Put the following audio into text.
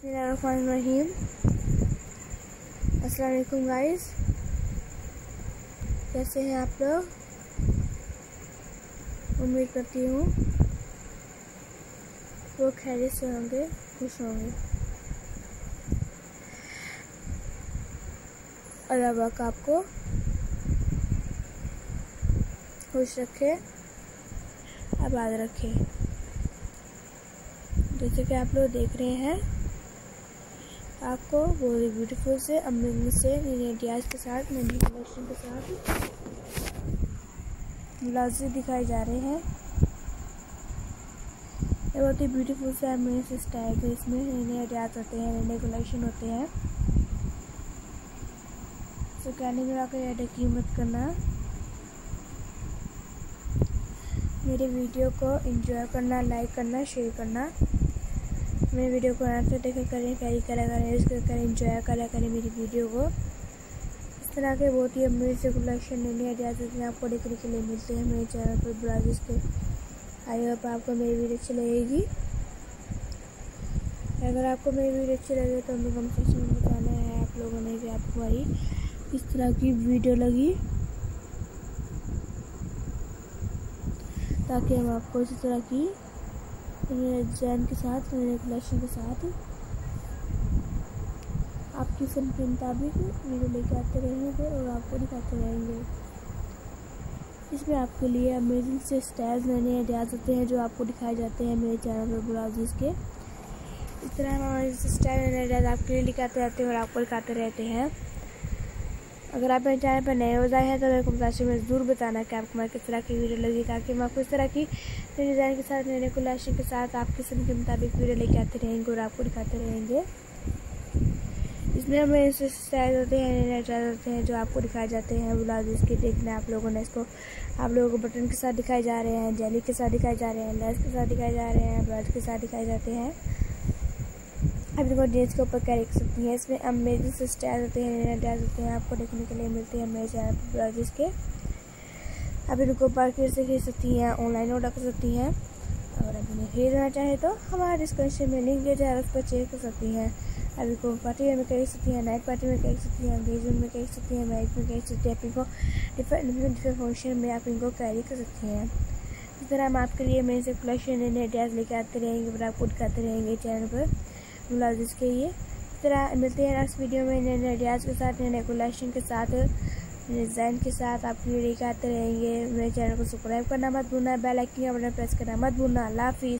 रहीम अस्सलाम गाइस कैसे हैं आप लोग? उम्मीद करती हूँ वो खैरियत से होंगे, खुश होंगे। अल्लाह पाक आपको खुश रखे, आबाद रखे। जैसे कि आप लोग देख रहे हैं आपको बहुत ब्यूटीफुल से अमेजिंग से आइडियाज़ के साथ नई कलेक्शन के साथ ब्लाउजेज दिखाए जा रहे हैं। ये बहुत ही ब्यूटीफुल से से स्टाइल है इसमें। नए आइडियाज़ होते हैं नए कलेक्शन होते हैं। तो कहने में आकर ऐड कीमत करना? मेरे वीडियो को एंजॉय करना लाइक करना शेयर करना। मेरे वीडियो को आराम से देखा करें कैरी करा करें, इसको करें इंजॉय करा करें मेरी वीडियो को। इस तरह के बहुत ही अमेजिंग कलेक्शन नई आइडियाज़ आपको देखने के लिए मिलते हैं मेरे चैनल पर ब्लाउजेस के आई होप आपको मेरी वीडियो अच्छी लगेगी। अगर आपको मेरी वीडियो अच्छी लगे तो हमें कम सेक्शन में बताना है आप लोगों ने भी आपको हमारी किस तरह की वीडियो लगी। ताकि हम आपको इसी तरह की डिज़ाइन के साथ, मेरे कलेक्शन के साथ। आपकी सन के मुताबिक वीडियो लेके आते रहेंगे और आपको दिखाते रहेंगे। इसमें आपके लिए अमेजिंग से स्टाइल्स नए नए आइडियाज़ होते हैं जो आपको दिखाए जाते हैं मेरे चैनल पर ब्लाउजेज के। इस तरह हमारे स्टाइल नए आइडियाज़ आपके लिए लिखाते रहते हैं और आपको दिखाते रहते हैं। अगर आप मेरे चैनल पर नए हो, जाए हैं तो मेरे को में ज़रूर बताना कि आपको मैं किस तरह की वीडियो लगी, ताकि मैं आपको इस तरह की डिज़ाइन के साथ नए कुलाशे के साथ आप सन के मुताबिक वीडियो लेके आते रहेंगे और आपको दिखाते रहेंगे। इसमें हमें स्टाइल होते हैं, नए नए होते हैं, जो आपको दिखाए जाते हैं। ब्लाउज इसके देखना, आप लोगों ने इसको, आप लोगों को बटन के साथ दिखाए जा रहे हैं जेली के साथ दिखाए जा रहे हैं लेस के साथ दिखाए जा रहे हैं ब्लाउज के साथ दिखाए जाते हैं। आप देखो जीन्स के ऊपर कैरी कर सकती हैं। इसमें अमेजिंग स्टाइल होते हैं स्टाइल होते हैं, आपको देखने के लिए मिलते हैं मेरे चैनल पर के। आप इनको मार्केट से खरीद सकती हैं ऑनलाइन ऑर्डर कर सकती हैं। और अभी इन्हें खरीदना चाहें तो हमारे डिस्क्रिप्शन में लिंक दिया जाए उस पर चेक कर सकती हैं। अभी को पार्टी में कह सकती हैं नाइट पार्टी में कह सकती हैं अंग्रेजन में कह सकती हैं मैरिज में कह सकती हैं आप इनको डिफरेंट डिफरेंट डिफरेंट फ़ंक्शन में आप इनको कैरी कर सकती हैं। इस तरह हम आपके लिए मेरे से कलेक्शन नए नए ड्रेस लेके आते रहेंगे और आपको दिखाते रहेंगे चैनल पर। ब्लाउजेज के लिए। फिर मिलते हैं नेक्स्ट वीडियो में। नए नए रियाज के साथ नए नए कलेक्शन के साथ डिज़ाइन के साथ। आप वीडियो आते रहेंगे। मेरे चैनल को सब्सक्राइब करना मत भूलना। बेल आइकन बटन प्रेस करना मत भूलना। अल्लाह हाफिज़।